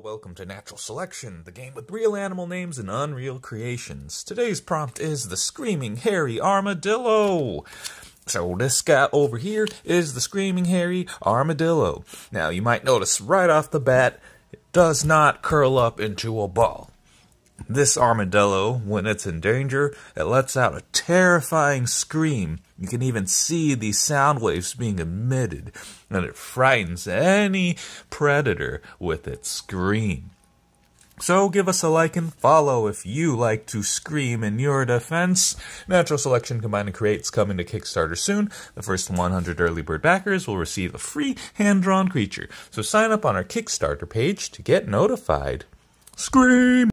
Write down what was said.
Welcome to Natural Selection, the game with real animal names and unreal creations. Today's prompt is the Screaming Hairy Armadillo. So this guy over here is the Screaming Hairy Armadillo. Now you might notice right off the bat, it does not curl up into a ball. This armadillo, when it's in danger, it lets out a terrifying scream. You can even see these sound waves being emitted, and it frightens any predator with its scream. So give us a like and follow if you like to scream in your defense. Natural Selection Combine and Create's coming to Kickstarter soon. The first 100 early bird backers will receive a free hand-drawn creature. So sign up on our Kickstarter page to get notified. Scream!